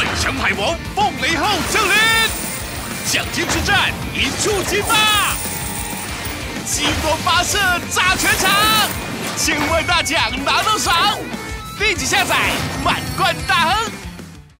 最强海王凤雷号降临奖金之战一触即发激光发射炸全场千万大奖拿到手立即下载？满贯